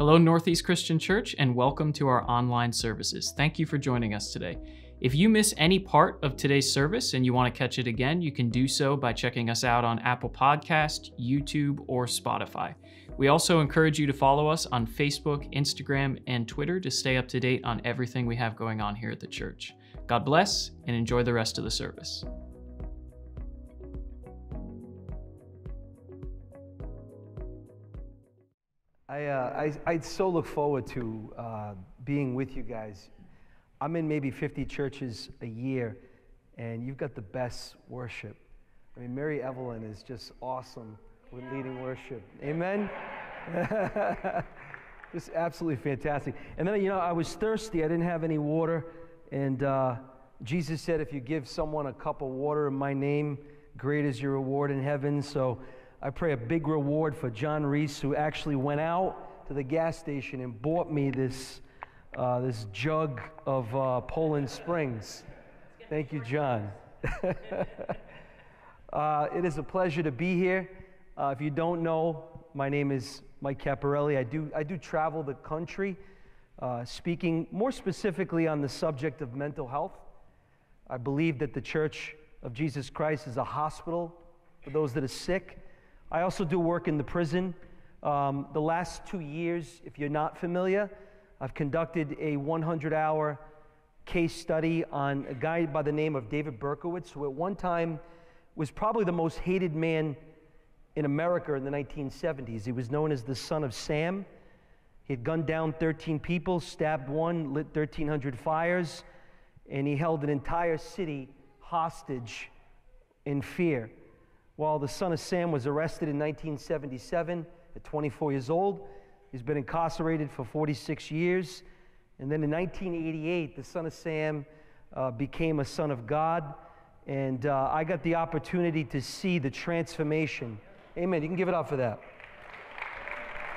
Hello, Northeast Christian Church, and welcome to our online services. Thank you for joining us today. If you miss any part of today's service and you want to catch it again, you can do so by checking us out on Apple Podcast, YouTube, or Spotify. We also encourage you to follow us on Facebook, Instagram, and Twitter to stay up to date on everything we have going on here at the church. God bless and enjoy the rest of the service. I, uh, I, I so look forward to uh, being with you guys. I'm in maybe 50 churches a year, and you've got the best worship. I mean, Mary Evelyn is just awesome with leading worship. Amen? just absolutely fantastic. And then, you know, I was thirsty. I didn't have any water. And uh, Jesus said, if you give someone a cup of water in my name, great is your reward in heaven. So I pray a big reward for John Reese, who actually went out to the gas station and bought me this, uh, this jug of uh, Poland Springs. Thank you, John. uh, it is a pleasure to be here. Uh, if you don't know, my name is Mike Caparelli. I do, I do travel the country, uh, speaking more specifically on the subject of mental health. I believe that the Church of Jesus Christ is a hospital for those that are sick. I also do work in the prison. Um, the last two years, if you're not familiar, I've conducted a 100 hour case study on a guy by the name of David Berkowitz, who at one time was probably the most hated man in America in the 1970s. He was known as the son of Sam. He had gunned down 13 people, stabbed one, lit 1,300 fires, and he held an entire city hostage in fear while the son of Sam was arrested in 1977 at 24 years old. He's been incarcerated for 46 years. And then in 1988, the son of Sam uh, became a son of God. And uh, I got the opportunity to see the transformation. Amen. You can give it up for that.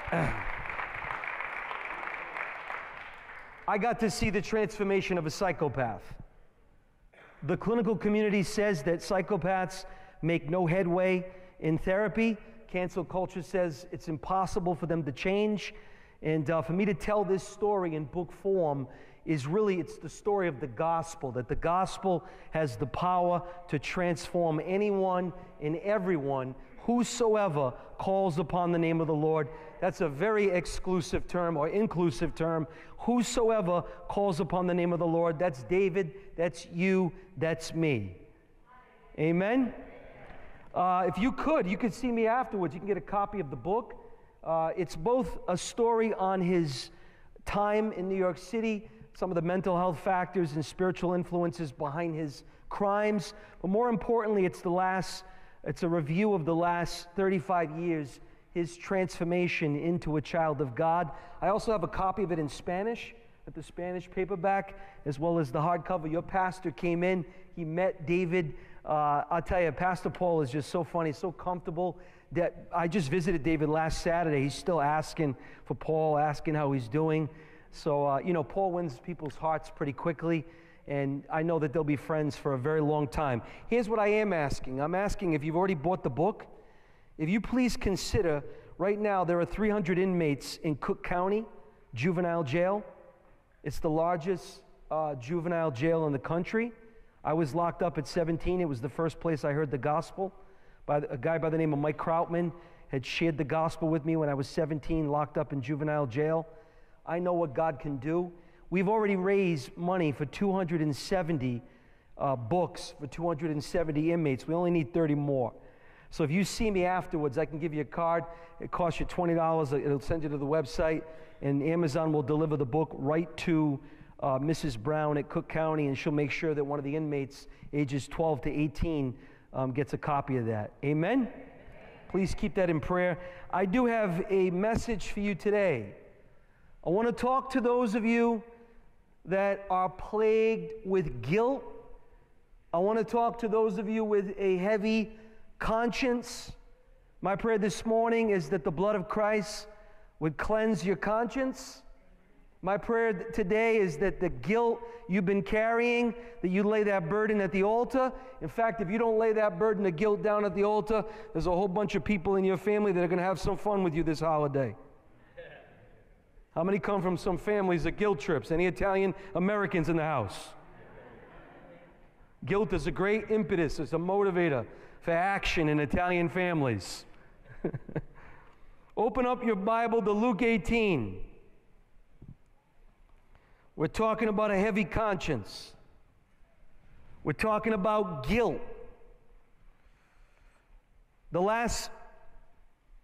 I got to see the transformation of a psychopath. The clinical community says that psychopaths make no headway in therapy. Cancel culture says it's impossible for them to change. And uh, for me to tell this story in book form is really it's the story of the gospel that the gospel has the power to transform anyone and everyone whosoever calls upon the name of the Lord. That's a very exclusive term or inclusive term. Whosoever calls upon the name of the Lord, that's David, that's you, that's me. Amen. Uh, if you could, you could see me afterwards. You can get a copy of the book. Uh, it's both a story on his time in New York City, some of the mental health factors and spiritual influences behind his crimes, but more importantly, it's the last, it's a review of the last 35 years, his transformation into a child of God. I also have a copy of it in Spanish at the Spanish paperback, as well as the hardcover. Your pastor came in, he met David uh, I'll tell you, Pastor Paul is just so funny, so comfortable. That I just visited David last Saturday. He's still asking for Paul, asking how he's doing. So, uh, you know, Paul wins people's hearts pretty quickly, and I know that they'll be friends for a very long time. Here's what I am asking I'm asking if you've already bought the book, if you please consider right now there are 300 inmates in Cook County juvenile jail. It's the largest uh, juvenile jail in the country. I was locked up at 17. It was the first place I heard the gospel. By a guy by the name of Mike Krautman had shared the gospel with me when I was 17, locked up in juvenile jail. I know what God can do. We've already raised money for 270 uh, books for 270 inmates. We only need 30 more. So if you see me afterwards, I can give you a card. It costs you $20. It'll send you to the website, and Amazon will deliver the book right to uh, Mrs. Brown at Cook County, and she'll make sure that one of the inmates, ages 12 to 18, um, gets a copy of that. Amen? Please keep that in prayer. I do have a message for you today. I want to talk to those of you that are plagued with guilt. I want to talk to those of you with a heavy conscience. My prayer this morning is that the blood of Christ would cleanse your conscience my prayer today is that the guilt you've been carrying, that you lay that burden at the altar. In fact, if you don't lay that burden of guilt down at the altar, there's a whole bunch of people in your family that are going to have some fun with you this holiday. How many come from some families that guilt trips? Any Italian Americans in the house? Guilt is a great impetus, it's a motivator for action in Italian families. Open up your Bible to Luke 18. We're talking about a heavy conscience. We're talking about guilt. The last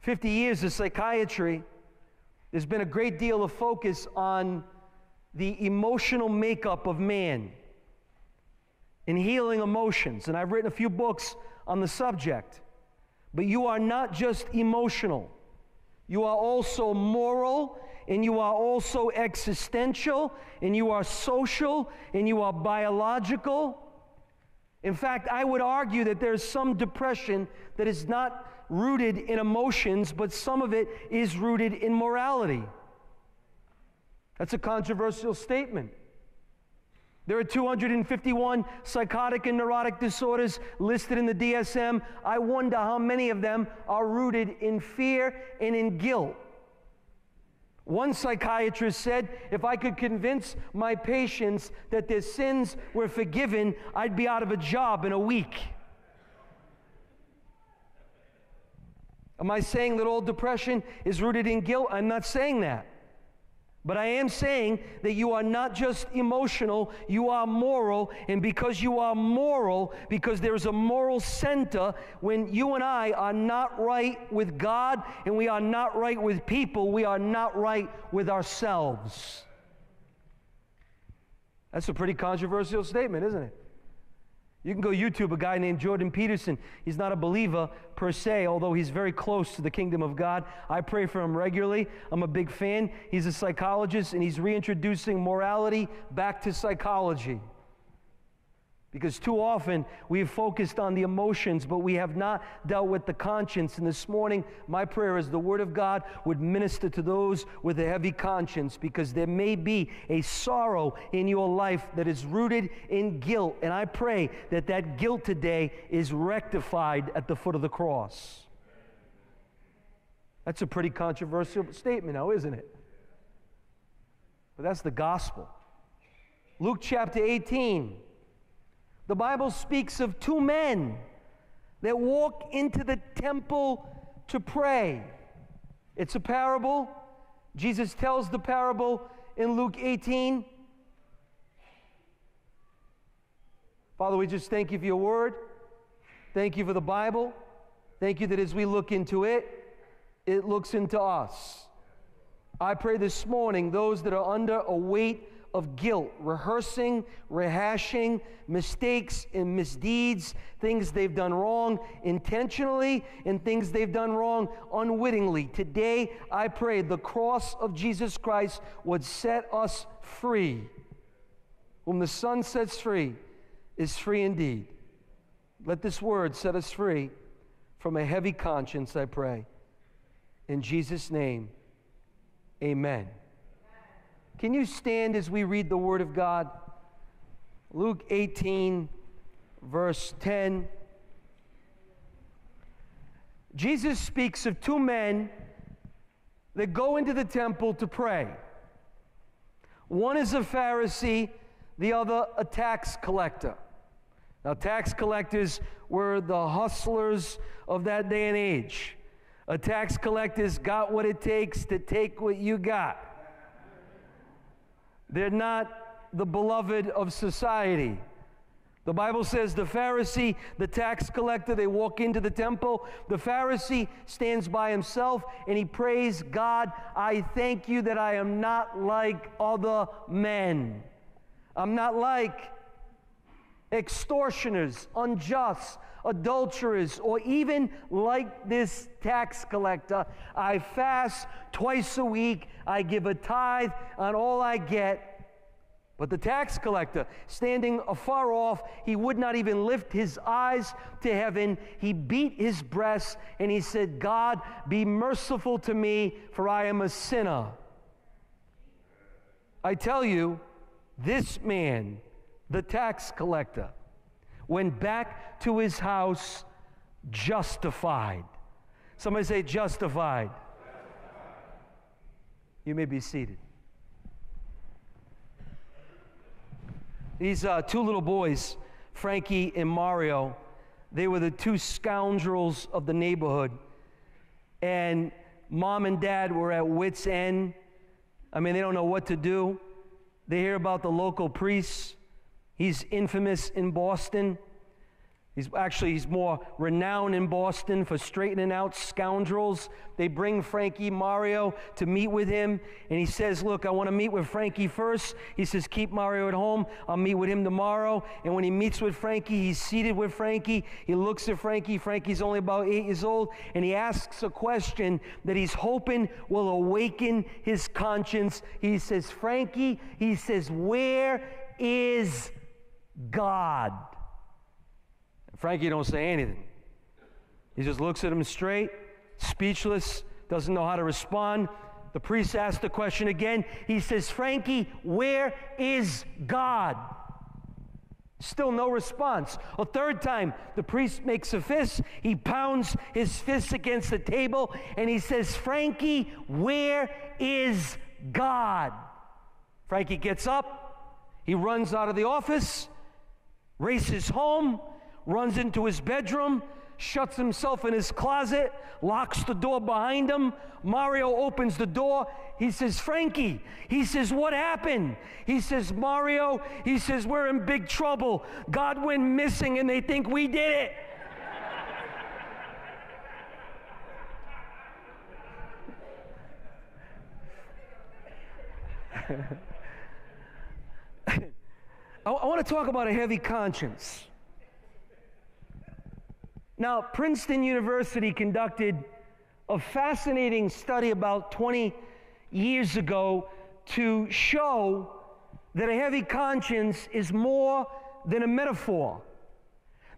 50 years of psychiatry, there's been a great deal of focus on the emotional makeup of man and healing emotions. And I've written a few books on the subject. But you are not just emotional, you are also moral, and you are also existential, and you are social, and you are biological. In fact, I would argue that there's some depression that is not rooted in emotions, but some of it is rooted in morality. That's a controversial statement. There are 251 psychotic and neurotic disorders listed in the DSM. I wonder how many of them are rooted in fear and in guilt. One psychiatrist said, if I could convince my patients that their sins were forgiven, I'd be out of a job in a week. Am I saying that all depression is rooted in guilt? I'm not saying that. But I am saying that you are not just emotional, you are moral. And because you are moral, because there's a moral center, when you and I are not right with God and we are not right with people, we are not right with ourselves. That's a pretty controversial statement, isn't it? You can go YouTube a guy named Jordan Peterson. He's not a believer per se, although he's very close to the kingdom of God. I pray for him regularly. I'm a big fan. He's a psychologist and he's reintroducing morality back to psychology. Because too often we've focused on the emotions, but we have not dealt with the conscience. And this morning, my prayer is the Word of God would minister to those with a heavy conscience, because there may be a sorrow in your life that is rooted in guilt. And I pray that that guilt today is rectified at the foot of the cross. That's a pretty controversial statement now, isn't it? But that's the gospel. Luke chapter 18 the Bible speaks of two men that walk into the temple to pray. It's a parable. Jesus tells the parable in Luke 18. Father, we just thank you for your word. Thank you for the Bible. Thank you that as we look into it, it looks into us. I pray this morning, those that are under a weight of guilt, rehearsing, rehashing mistakes and misdeeds, things they've done wrong intentionally, and things they've done wrong unwittingly. Today, I pray the cross of Jesus Christ would set us free. Whom the Son sets free is free indeed. Let this word set us free from a heavy conscience, I pray. In Jesus' name, amen. Can you stand as we read the Word of God? Luke 18, verse 10. Jesus speaks of two men that go into the temple to pray. One is a Pharisee, the other a tax collector. Now, tax collectors were the hustlers of that day and age. A tax collector's got what it takes to take what you got. They're not the beloved of society. The Bible says the Pharisee, the tax collector, they walk into the temple. The Pharisee stands by himself and he prays, God, I thank you that I am not like other men. I'm not like extortioners, unjust, adulterers, or even like this tax collector. I fast twice a week, I give a tithe on all I get. But the tax collector, standing afar off, he would not even lift his eyes to heaven. He beat his breast and he said, God, be merciful to me, for I am a sinner. I tell you, this man, the tax collector, went back to his house justified. Somebody say, justified. You may be seated. These uh, two little boys, Frankie and Mario, they were the two scoundrels of the neighborhood. And mom and dad were at wits' end. I mean, they don't know what to do. They hear about the local priest. He's infamous in Boston. He's actually he's more renowned in Boston for straightening out scoundrels. They bring Frankie Mario to meet with him, and he says, "Look, I want to meet with Frankie first. He says, "Keep Mario at home. I'll meet with him tomorrow." And when he meets with Frankie, he's seated with Frankie. He looks at Frankie. Frankie's only about eight years old, and he asks a question that he's hoping will awaken his conscience. He says, "Frankie," he says, "Where is God?" Frankie don't say anything. He just looks at him straight, speechless, doesn't know how to respond. The priest asks the question again. He says, Frankie, where is God? Still no response. A third time, the priest makes a fist. He pounds his fist against the table and he says, Frankie, where is God? Frankie gets up. He runs out of the office, races home, runs into his bedroom, shuts himself in his closet, locks the door behind him. Mario opens the door. He says, Frankie, he says, What happened? He says, Mario, he says, We're in big trouble. God went missing and they think we did it. I, I want to talk about a heavy conscience. Now, Princeton University conducted a fascinating study about 20 years ago to show that a heavy conscience is more than a metaphor.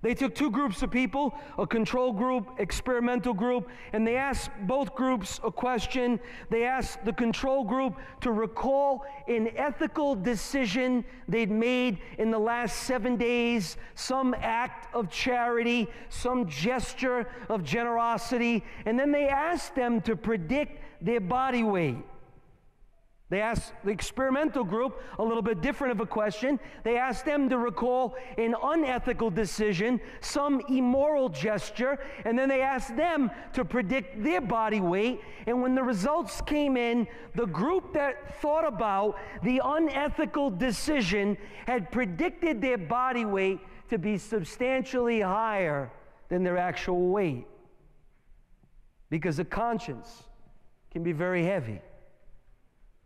They took two groups of people, a control group, experimental group, and they asked both groups a question. They asked the control group to recall an ethical decision they'd made in the last seven days, some act of charity, some gesture of generosity, and then they asked them to predict their body weight. They asked the experimental group a little bit different of a question. They asked them to recall an unethical decision, some immoral gesture, and then they asked them to predict their body weight. And when the results came in, the group that thought about the unethical decision had predicted their body weight to be substantially higher than their actual weight. Because the conscience can be very heavy.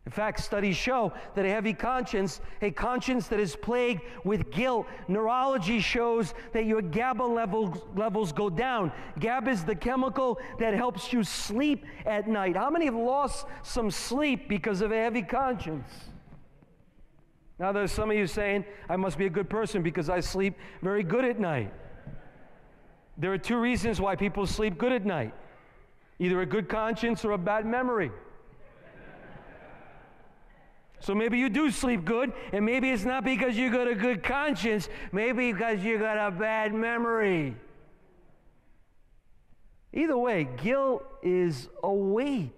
In fact, studies show that a heavy conscience, a conscience that is plagued with guilt, neurology shows that your GABA levels, levels go down. GABA is the chemical that helps you sleep at night. How many have lost some sleep because of a heavy conscience? Now, there's some of you saying, I must be a good person because I sleep very good at night. There are two reasons why people sleep good at night either a good conscience or a bad memory. So maybe you do sleep good, and maybe it's not because you got a good conscience, maybe because you got a bad memory. Either way, guilt is a weight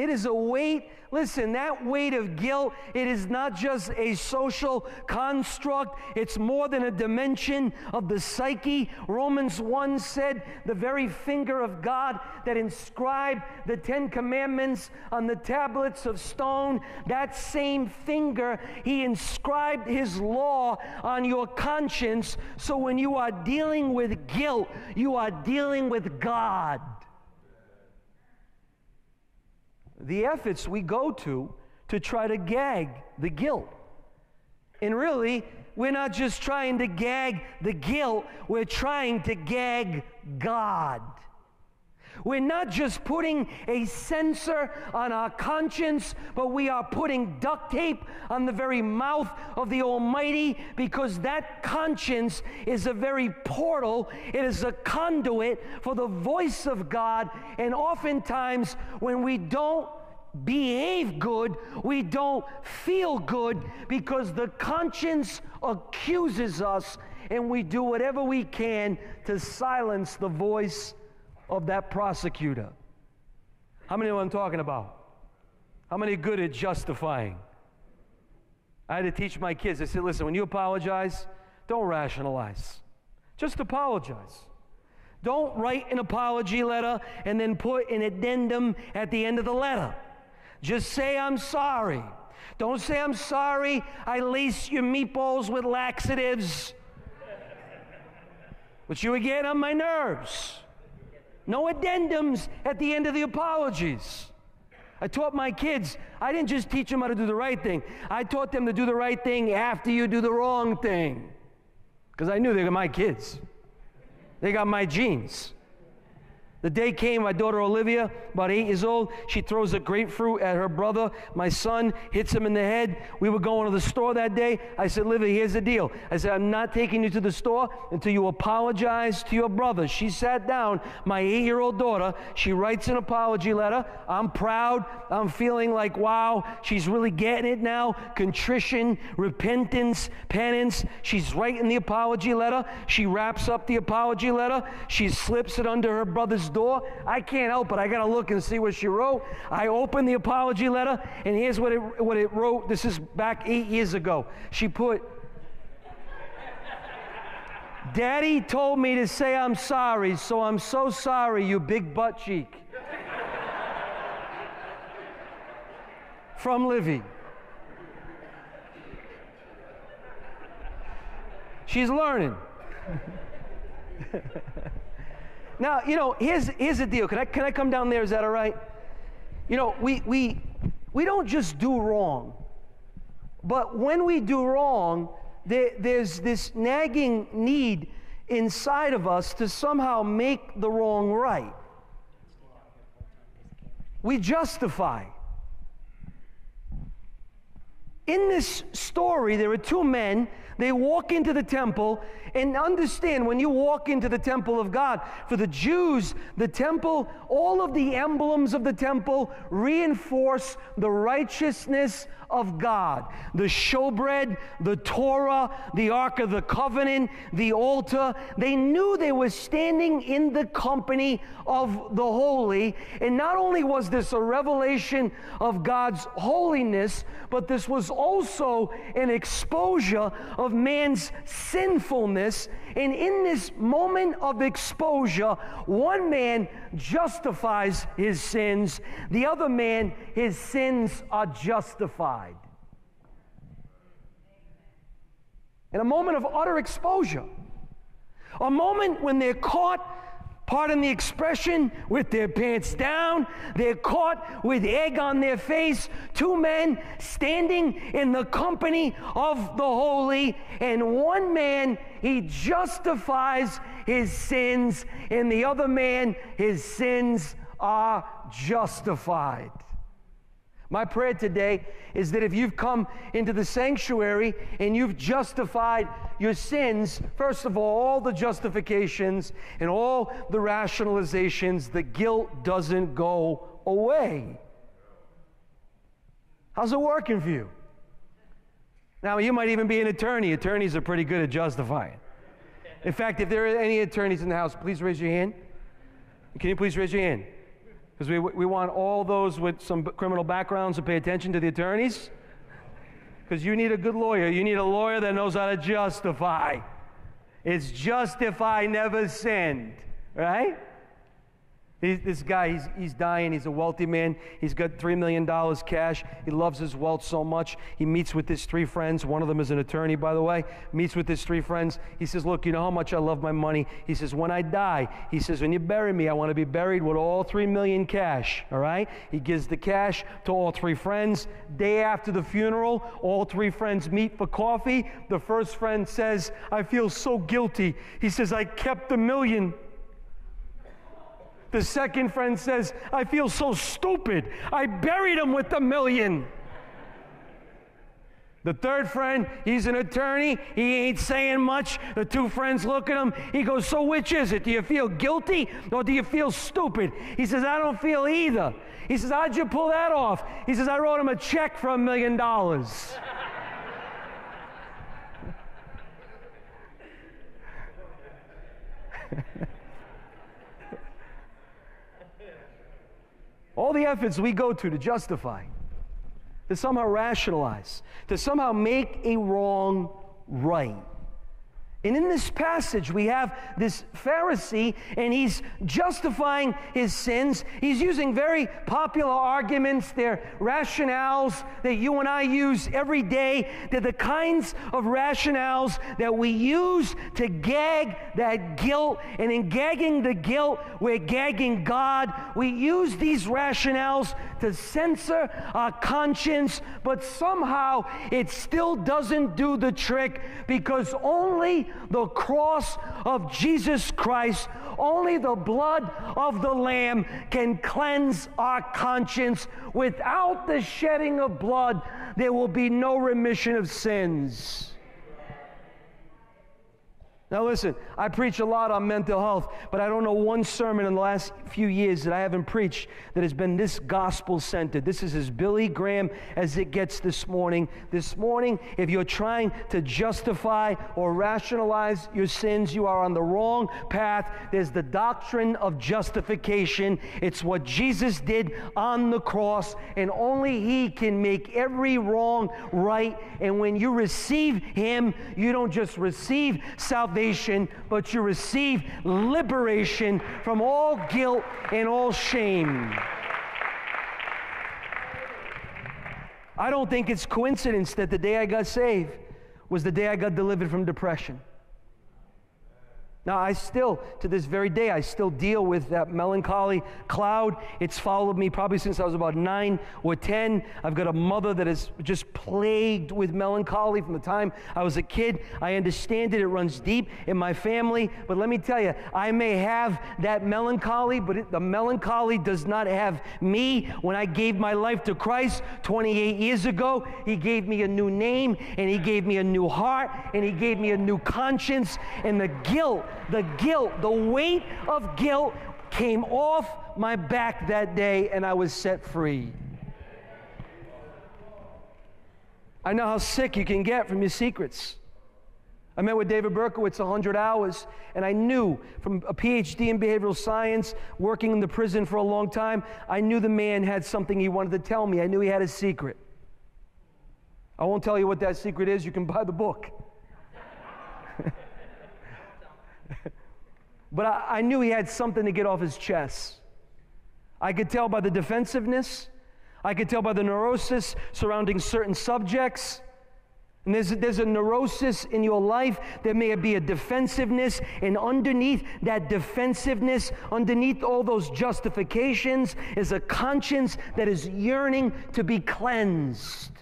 it is a weight. Listen, that weight of guilt, it is not just a social construct, it's more than a dimension of the psyche. Romans 1 said the very finger of God that inscribed the Ten Commandments on the tablets of stone, that same finger, he inscribed his law on your conscience. So when you are dealing with guilt, you are dealing with God the efforts we go to to try to gag the guilt. And really, we're not just trying to gag the guilt, we're trying to gag God. We're not just putting a censor on our conscience, but we are putting duct tape on the very mouth of the Almighty because that conscience is a very portal. It is a conduit for the voice of God. And oftentimes, when we don't behave good, we don't feel good because the conscience accuses us and we do whatever we can to silence the voice of that prosecutor. How many know what I'm talking about? How many good at justifying? I had to teach my kids. I said, listen, when you apologize, don't rationalize. Just apologize. Don't write an apology letter and then put an addendum at the end of the letter. Just say, I'm sorry. Don't say, I'm sorry, I lace your meatballs with laxatives, which you get on my nerves. No addendums at the end of the apologies. I taught my kids, I didn't just teach them how to do the right thing, I taught them to do the right thing after you do the wrong thing. Because I knew they were my kids, they got my genes. The day came, my daughter Olivia, about eight years old, she throws a grapefruit at her brother. My son hits him in the head. We were going to the store that day. I said, Olivia, here's the deal. I said, I'm not taking you to the store until you apologize to your brother. She sat down, my eight year old daughter. She writes an apology letter. I'm proud. I'm feeling like, wow, she's really getting it now. Contrition, repentance, penance. She's writing the apology letter. She wraps up the apology letter. She slips it under her brother's door. I can't help it. I got to look and see what she wrote. I opened the apology letter, and here's what it, what it wrote. This is back eight years ago. She put, Daddy told me to say I'm sorry, so I'm so sorry, you big butt cheek. From Livy. She's learning. Now, you know, here's, here's the deal. Can I, can I come down there? Is that all right? You know, we, we, we don't just do wrong, but when we do wrong, there, there's this nagging need inside of us to somehow make the wrong right. We justify. In this story, there are two men they walk into the temple and understand when you walk into the temple of God, for the Jews, the temple, all of the emblems of the temple reinforce the righteousness of God. The showbread, the Torah, the Ark of the Covenant, the altar. They knew they were standing in the company of the holy. And not only was this a revelation of God's holiness, but this was also an exposure of man's sinfulness. And in this moment of exposure, one man justifies his sins, the other man, his sins are justified. In a moment of utter exposure, a moment when they're caught pardon the expression, with their pants down. They're caught with egg on their face. Two men standing in the company of the holy, and one man, he justifies his sins, and the other man, his sins are justified. My prayer today is that if you've come into the sanctuary and you've justified your sins, first of all, all the justifications and all the rationalizations, the guilt doesn't go away. How's it working for you? Now, you might even be an attorney. Attorneys are pretty good at justifying. In fact, if there are any attorneys in the house, please raise your hand. Can you please raise your hand? Because we, we want all those with some criminal backgrounds to pay attention to the attorneys. Because you need a good lawyer. You need a lawyer that knows how to justify. It's justify, never sinned, right? This guy, he's, he's dying. He's a wealthy man. He's got $3 million cash. He loves his wealth so much. He meets with his three friends. One of them is an attorney, by the way. Meets with his three friends. He says, Look, you know how much I love my money. He says, When I die, he says, When you bury me, I want to be buried with all 3 million cash. All right? He gives the cash to all three friends. Day after the funeral, all three friends meet for coffee. The first friend says, I feel so guilty. He says, I kept the million. The second friend says, I feel so stupid. I buried him with the million. The third friend, he's an attorney. He ain't saying much. The two friends look at him. He goes, So which is it? Do you feel guilty or do you feel stupid? He says, I don't feel either. He says, How'd you pull that off? He says, I wrote him a check for a million dollars. All the efforts we go to to justify. to somehow rationalize, to somehow make a wrong right. And in this passage, we have this Pharisee, and he's justifying his sins. He's using very popular arguments. They're rationales that you and I use every day. They're the kinds of rationales that we use to gag that guilt. And in gagging the guilt, we're gagging God. We use these rationales to censor our conscience, but somehow it still doesn't do the trick because only the cross of Jesus Christ, only the blood of the Lamb can cleanse our conscience. Without the shedding of blood, there will be no remission of sins. Now, listen, I preach a lot on mental health, but I don't know one sermon in the last few years that I haven't preached that has been this gospel centered. This is as Billy Graham as it gets this morning. This morning, if you're trying to justify or rationalize your sins, you are on the wrong path. There's the doctrine of justification, it's what Jesus did on the cross, and only He can make every wrong right. And when you receive Him, you don't just receive salvation salvation, but you receive liberation from all guilt and all shame. I don't think it's coincidence that the day I got saved was the day I got delivered from depression. Now, I still, to this very day, I still deal with that melancholy cloud. It's followed me probably since I was about nine or 10. I've got a mother that is just plagued with melancholy from the time I was a kid. I understand it, it runs deep in my family. But let me tell you, I may have that melancholy, but it, the melancholy does not have me. When I gave my life to Christ 28 years ago, He gave me a new name, and He gave me a new heart, and He gave me a new conscience, and the guilt the guilt, the weight of guilt came off my back that day and I was set free. I know how sick you can get from your secrets. I met with David Berkowitz 100 hours, and I knew from a PhD in behavioral science, working in the prison for a long time, I knew the man had something he wanted to tell me. I knew he had a secret. I won't tell you what that secret is, you can buy the book. But I, I knew he had something to get off his chest. I could tell by the defensiveness, I could tell by the neurosis surrounding certain subjects. And there's, there's a neurosis in your life. There may be a defensiveness. And underneath that defensiveness, underneath all those justifications, is a conscience that is yearning to be cleansed.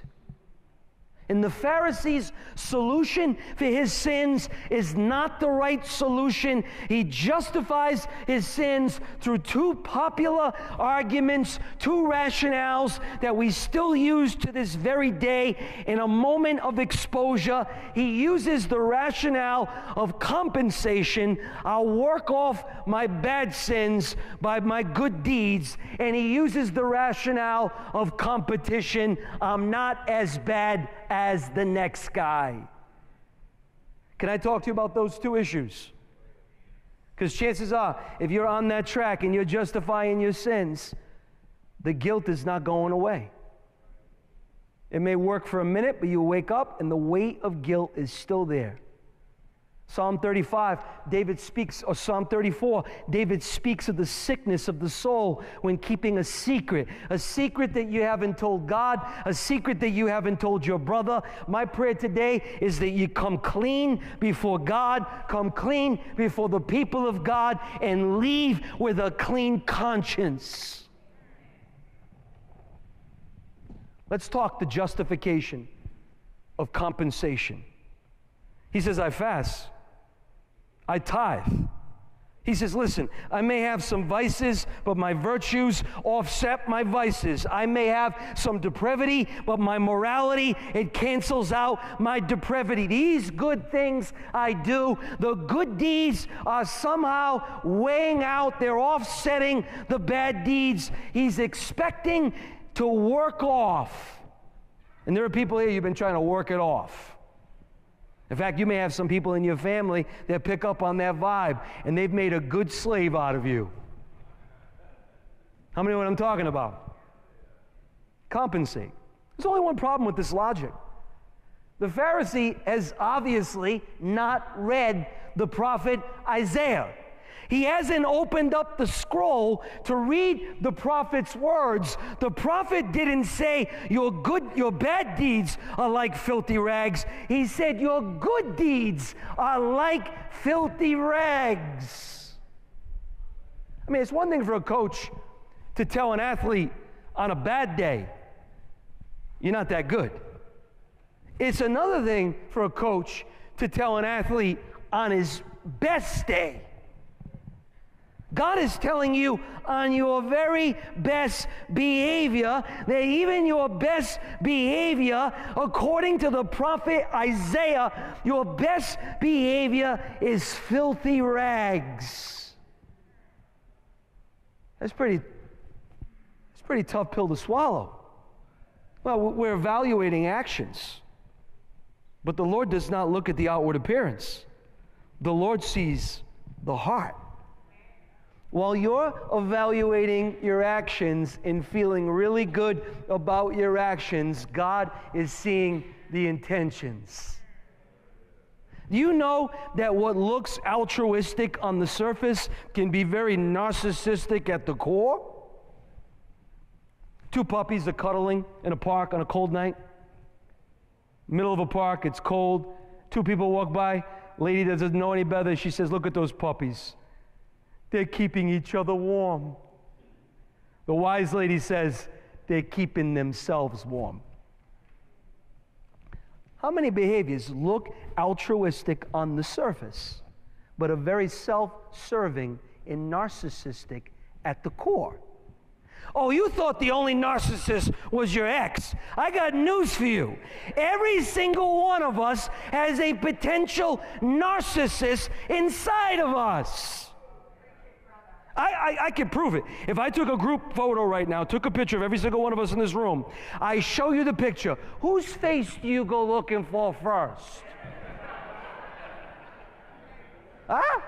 And the Pharisee's solution for his sins is not the right solution. He justifies his sins through two popular arguments, two rationales that we still use to this very day. In a moment of exposure, he uses the rationale of compensation. I'll work off my bad sins by my good deeds. And he uses the rationale of competition. I'm not as bad as the next guy. Can I talk to you about those two issues? Because chances are, if you're on that track and you're justifying your sins, the guilt is not going away. It may work for a minute, but you wake up and the weight of guilt is still there. Psalm 35, David speaks, or Psalm 34, David speaks of the sickness of the soul when keeping a secret. A secret that you haven't told God, a secret that you haven't told your brother. My prayer today is that you come clean before God, come clean before the people of God, and leave with a clean conscience. Let's talk the justification of compensation. He says, I fast. I tithe. He says, Listen, I may have some vices, but my virtues offset my vices. I may have some depravity, but my morality, it cancels out my depravity. These good things I do, the good deeds are somehow weighing out, they're offsetting the bad deeds. He's expecting to work off. And there are people here, you've been trying to work it off. In fact, you may have some people in your family that pick up on that vibe and they've made a good slave out of you. How many know what I'm talking about? Compensate. There's only one problem with this logic. The Pharisee has obviously not read the prophet Isaiah. He hasn't opened up the scroll to read the prophet's words. The prophet didn't say your good your bad deeds are like filthy rags. He said your good deeds are like filthy rags. I mean, it's one thing for a coach to tell an athlete on a bad day, you're not that good. It's another thing for a coach to tell an athlete on his best day, God is telling you on your very best behavior that even your best behavior, according to the prophet Isaiah, your best behavior is filthy rags. That's pretty, that's pretty tough pill to swallow. Well, we're evaluating actions, but the Lord does not look at the outward appearance. The Lord sees the heart. While you're evaluating your actions and feeling really good about your actions, God is seeing the intentions. Do you know that what looks altruistic on the surface can be very narcissistic at the core? Two puppies are cuddling in a park on a cold night. Middle of a park, it's cold. Two people walk by. Lady doesn't know any better. She says, Look at those puppies. They're keeping each other warm. The wise lady says, they're keeping themselves warm. How many behaviors look altruistic on the surface, but are very self serving and narcissistic at the core? Oh, you thought the only narcissist was your ex. I got news for you. Every single one of us has a potential narcissist inside of us. I, I, I, can prove it. If I took a group photo right now, took a picture of every single one of us in this room, I show you the picture. Whose face do you go looking for first? huh?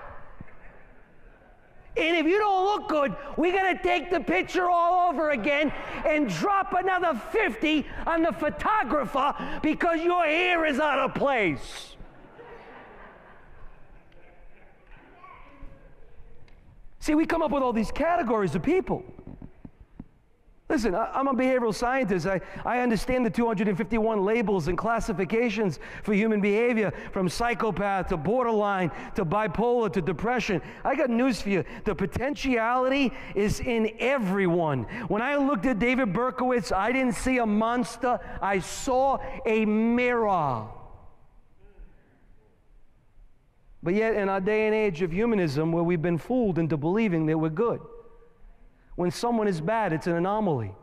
And if you don't look good, we're going to take the picture all over again and drop another 50 on the photographer because your hair is out of place. See, we come up with all these categories of people. Listen, I'm a behavioral scientist. I, I understand the 251 labels and classifications for human behavior from psychopath to borderline to bipolar to depression. I got news for you. The potentiality is in everyone. When I looked at David Berkowitz, I didn't see a monster, I saw a mirror. But yet, in our day and age of humanism, where we've been fooled into believing that we're good, when someone is bad, it's an anomaly.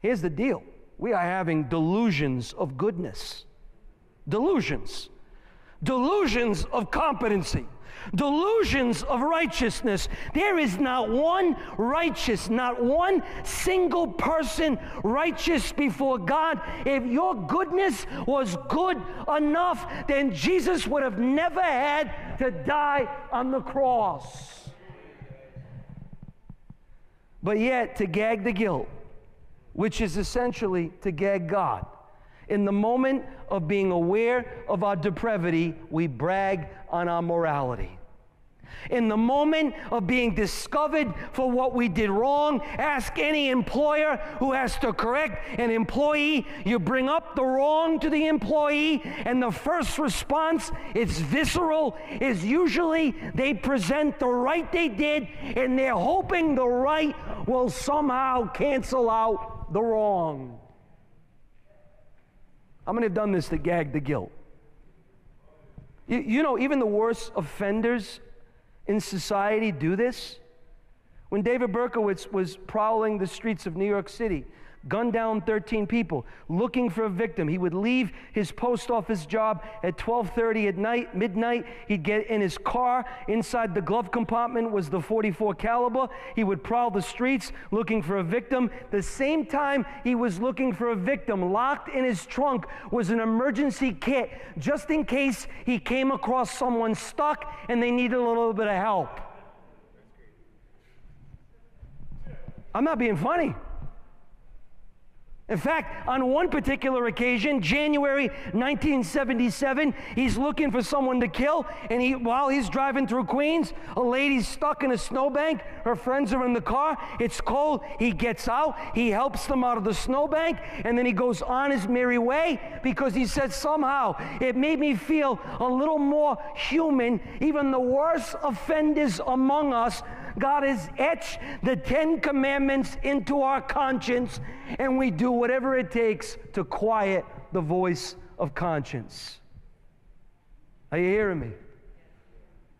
Here's the deal. We are having delusions of goodness, delusions, delusions of competency delusions of righteousness. There is not one righteous, not one single person righteous before God. If your goodness was good enough, then Jesus would have never had to die on the cross. But yet, to gag the guilt, which is essentially to gag God. In the moment of being aware of our depravity, we brag on our morality. In the moment of being discovered for what we did wrong, ask any employer who has to correct an employee. You bring up the wrong to the employee, and the first response, it's visceral, is usually they present the right they did, and they're hoping the right will somehow cancel out the wrong. How many have done this to gag the guilt? You, you know, even the worst offenders in society do this. When David Berkowitz was prowling the streets of New York City, gunned down 13 people looking for a victim. He would leave his post office job at 12:30 at night, midnight. He'd get in his car. Inside the glove compartment was the 44 caliber. He would prowl the streets looking for a victim. The same time he was looking for a victim, locked in his trunk was an emergency kit just in case he came across someone stuck and they needed a little bit of help. I'm not being funny. In fact, on one particular occasion, January 1977, he's looking for someone to kill, and he, while he's driving through Queens, a lady's stuck in a snowbank. Her friends are in the car. It's cold. He gets out. He helps them out of the snowbank, and then he goes on his merry way because he said somehow it made me feel a little more human. Even the worst offenders among us God has etched the Ten Commandments into our conscience, and we do whatever it takes to quiet the voice of conscience. Are you hearing me?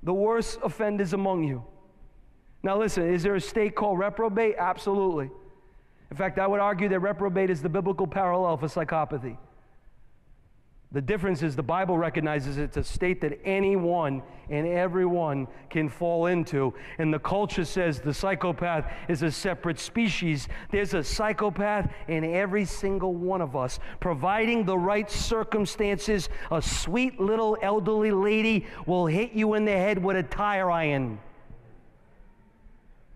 The worst offenders among you. Now, listen, is there a state called reprobate? Absolutely. In fact, I would argue that reprobate is the biblical parallel for psychopathy. The difference is the Bible recognizes it's a state that anyone and everyone can fall into. And the culture says the psychopath is a separate species. There's a psychopath in every single one of us. Providing the right circumstances, a sweet little elderly lady will hit you in the head with a tire iron.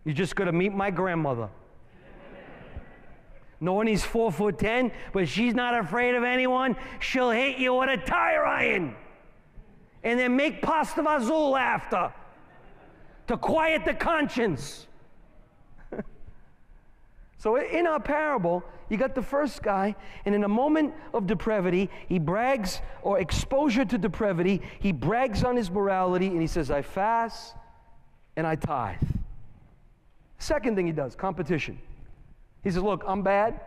You just got to meet my grandmother knowing he's four foot ten, but she's not afraid of anyone, she'll hit you with a tire iron and then make pasta vazul after to quiet the conscience. so in our parable, you got the first guy, and in a moment of depravity, he brags, or exposure to depravity, he brags on his morality and he says, I fast and I tithe. Second thing he does, competition. He says, Look, I'm bad,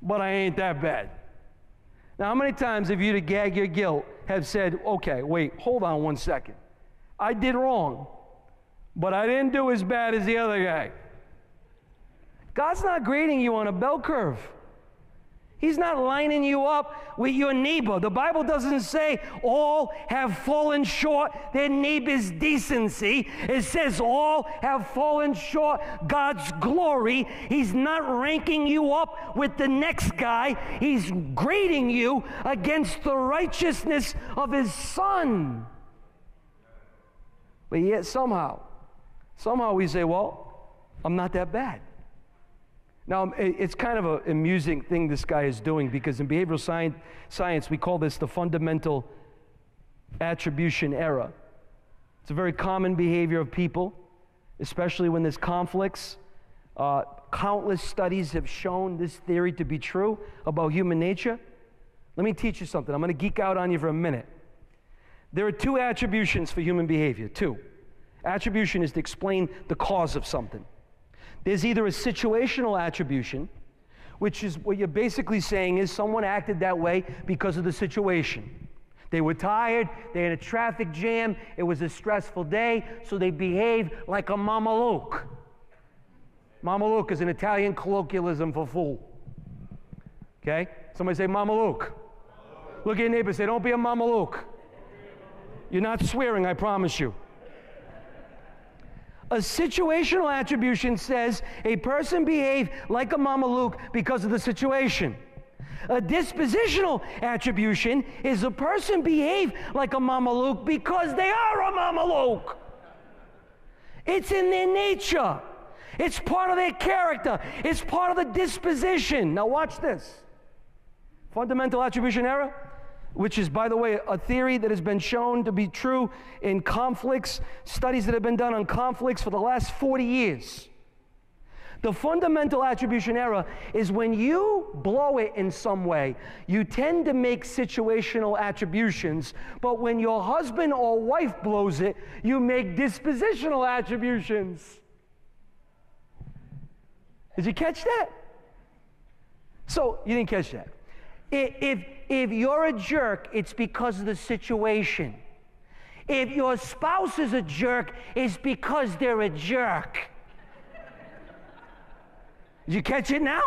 but I ain't that bad. Now, how many times have you, to gag your guilt, have said, Okay, wait, hold on one second. I did wrong, but I didn't do as bad as the other guy. God's not grading you on a bell curve. He's not lining you up with your neighbor. The Bible doesn't say all have fallen short their neighbor's decency. It says all have fallen short God's glory. He's not ranking you up with the next guy. He's grading you against the righteousness of his son. But yet somehow, somehow we say, well, I'm not that bad. Now, it's kind of an amusing thing this guy is doing because in behavioral science, science, we call this the fundamental attribution error. It's a very common behavior of people, especially when there's conflicts. Uh, countless studies have shown this theory to be true about human nature. Let me teach you something. I'm going to geek out on you for a minute. There are two attributions for human behavior. Two. Attribution is to explain the cause of something. There's either a situational attribution, which is what you're basically saying is someone acted that way because of the situation. They were tired, they had a traffic jam, it was a stressful day, so they behaved like a mamaluke. Mamaluke is an Italian colloquialism for fool. Okay? Somebody say mamaluke. Look at your neighbor, say, don't be a mamaluke. You're not swearing, I promise you. A situational attribution says a person behaved like a Mameluke because of the situation. A dispositional attribution is a person behave like a Mameluke because they are a Mameluke. It's in their nature. It's part of their character. It's part of the disposition. Now watch this. Fundamental attribution error which is, by the way, a theory that has been shown to be true in conflicts, studies that have been done on conflicts for the last 40 years. The fundamental attribution error is when you blow it in some way, you tend to make situational attributions, but when your husband or wife blows it, you make dispositional attributions. Did you catch that? So, you didn't catch that. If, if you're a jerk, it's because of the situation. If your spouse is a jerk, it's because they're a jerk. You catch it now?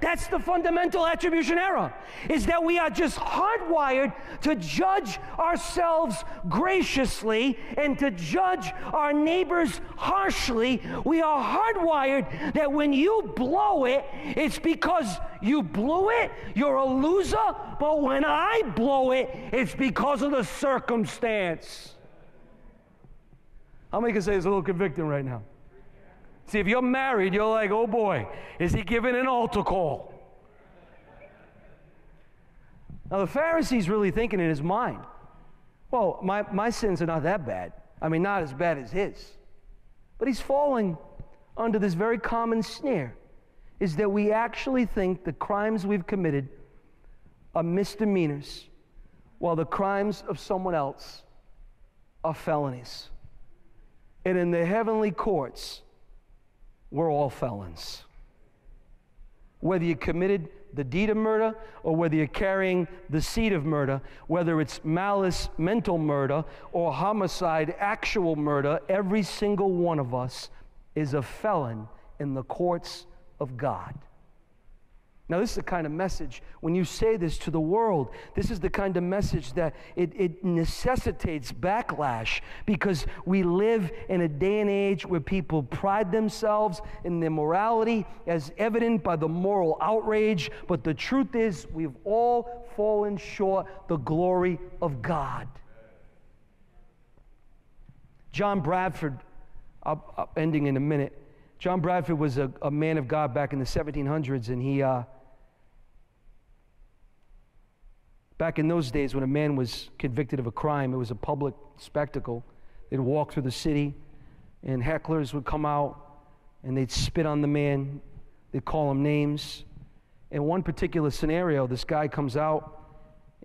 That's the fundamental attribution error, is that we are just hardwired to judge ourselves graciously and to judge our neighbors harshly. We are hardwired that when you blow it, it's because you blew it, you're a loser, but when I blow it, it's because of the circumstance. How many can say it's a little convicting right now? See, if you're married, you're like, oh boy, is he giving an altar call? Now, the Pharisee's really thinking in his mind, well, my, my sins are not that bad. I mean, not as bad as his. But he's falling under this very common snare is that we actually think the crimes we've committed are misdemeanors, while the crimes of someone else are felonies. And in the heavenly courts, we're all felons. Whether you committed the deed of murder or whether you're carrying the seed of murder, whether it's malice, mental murder, or homicide, actual murder, every single one of us is a felon in the courts of God. Now, this is the kind of message, when you say this to the world, this is the kind of message that it, it, necessitates backlash because we live in a day and age where people pride themselves in their morality as evident by the moral outrage. But the truth is, we've all fallen short the glory of God. John Bradford, ending in a minute. John Bradford was a, a, man of God back in the 1700s, and he. Uh, Back in those days, when a man was convicted of a crime, it was a public spectacle. They'd walk through the city, and hecklers would come out and they'd spit on the man. They'd call him names. In one particular scenario, this guy comes out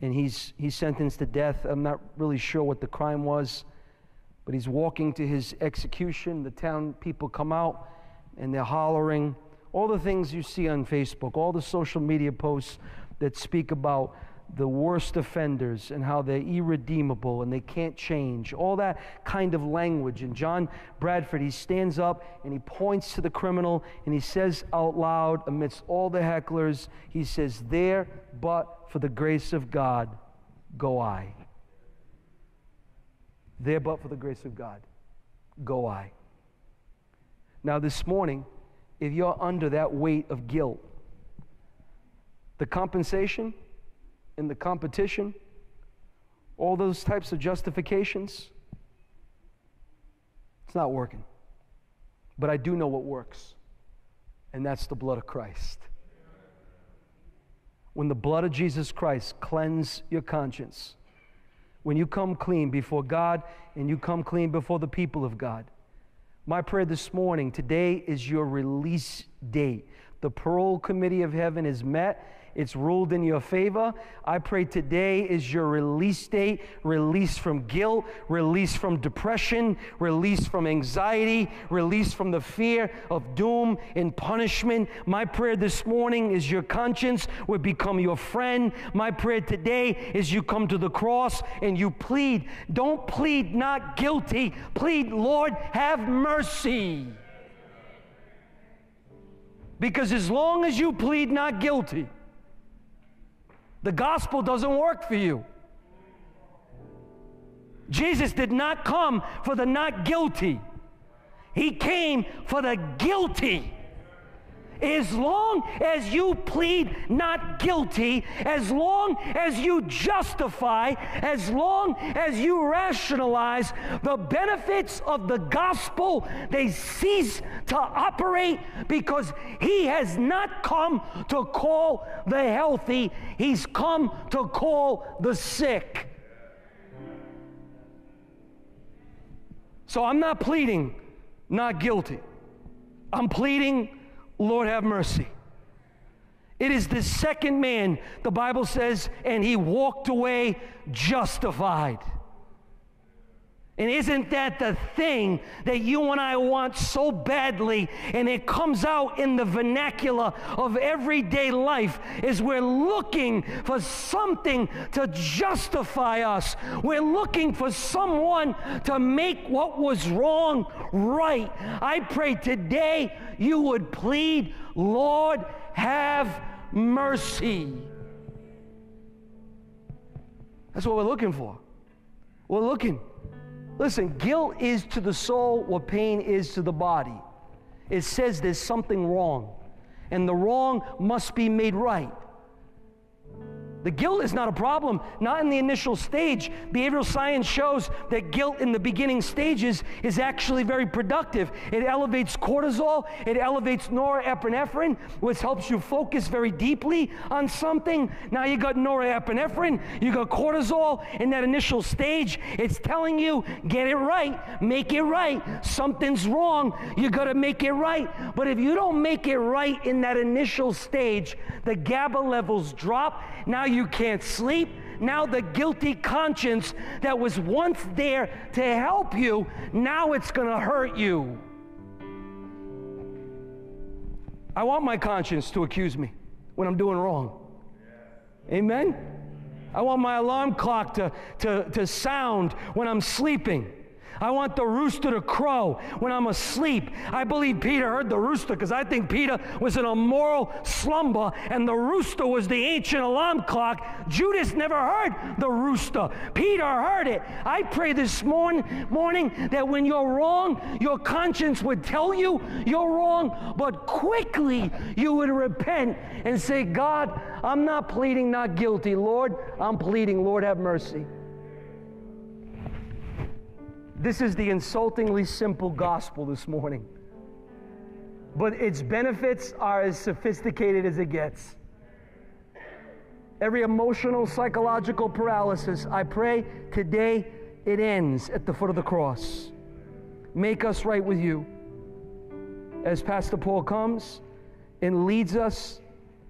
and he's, he's sentenced to death. I'm not really sure what the crime was, but he's walking to his execution. The town people come out and they're hollering. All the things you see on Facebook, all the social media posts that speak about the worst offenders and how they're irredeemable and they can't change. All that kind of language. And John Bradford, he stands up and he points to the criminal and he says out loud amidst all the hecklers, he says, There but for the grace of God go I. There but for the grace of God go I. Now, this morning, if you're under that weight of guilt, the compensation, in the competition, all those types of justifications, it's not working. But I do know what works, and that's the blood of Christ. When the blood of Jesus Christ cleanses your conscience, when you come clean before God and you come clean before the people of God, my prayer this morning, today is your release date. The parole committee of heaven is met it's ruled in your favor. I pray today is your release date, release from guilt, release from depression, release from anxiety, release from the fear of doom and punishment. My prayer this morning is your conscience would become your friend. My prayer today is you come to the cross and you plead. Don't plead not guilty, plead, Lord, have mercy. Because as long as you plead not guilty, the gospel doesn't work for you. Jesus did not come for the not guilty, He came for the guilty. As long as you plead not guilty, as long as you justify, as long as you rationalize the benefits of the gospel, they cease to operate because he has not come to call the healthy, he's come to call the sick. So I'm not pleading not guilty. I'm pleading Lord have mercy. It is the second man, the Bible says, and he walked away justified. And isn't that the thing that you and I want so badly? And it comes out in the vernacular of everyday life is we're looking for something to justify us. We're looking for someone to make what was wrong right. I pray today you would plead, Lord, have mercy. That's what we're looking for. We're looking. Listen, guilt is to the soul what pain is to the body. It says there's something wrong, and the wrong must be made right. The guilt is not a problem, not in the initial stage. Behavioral science shows that guilt in the beginning stages is actually very productive. It elevates cortisol, it elevates norepinephrine, which helps you focus very deeply on something. Now you got norepinephrine, you got cortisol in that initial stage. It's telling you, get it right, make it right. Something's wrong, you got to make it right. But if you don't make it right in that initial stage, the GABA levels drop. Now you can't sleep. Now the guilty conscience that was once there to help you, now it's going to hurt you. I want my conscience to accuse me when I'm doing wrong. Amen? I want my alarm clock to, to, to sound when I'm sleeping. I want the rooster to crow when I'm asleep. I believe Peter heard the rooster because I think Peter was in a moral slumber and the rooster was the ancient alarm clock. Judas never heard the rooster. Peter heard it. I pray this morning, morning that when you're wrong, your conscience would tell you you're wrong, but quickly you would repent and say, God, I'm not pleading not guilty. Lord, I'm pleading, Lord, have mercy. This is the insultingly simple gospel this morning. But its benefits are as sophisticated as it gets. Every emotional, psychological paralysis, I pray today it ends at the foot of the cross. Make us right with you. As Pastor Paul comes and leads us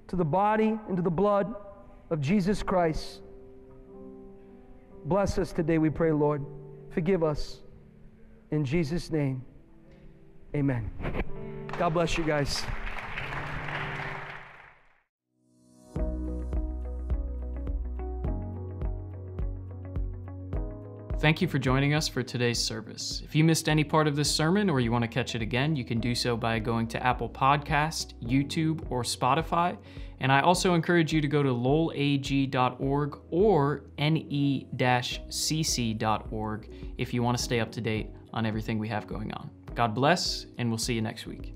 to the body and to the blood of Jesus Christ. Bless us today, we pray, Lord. Forgive us. In Jesus' name, amen. God bless you guys. Thank you for joining us for today's service. If you missed any part of this sermon or you want to catch it again, you can do so by going to Apple Podcast, YouTube, or Spotify. And I also encourage you to go to lolag.org or ne-cc.org if you want to stay up to date on everything we have going on. God bless, and we'll see you next week.